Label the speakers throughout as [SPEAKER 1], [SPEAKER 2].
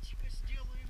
[SPEAKER 1] Давайте-ка сделаем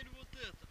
[SPEAKER 1] vermelho, Boteta.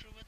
[SPEAKER 1] Этот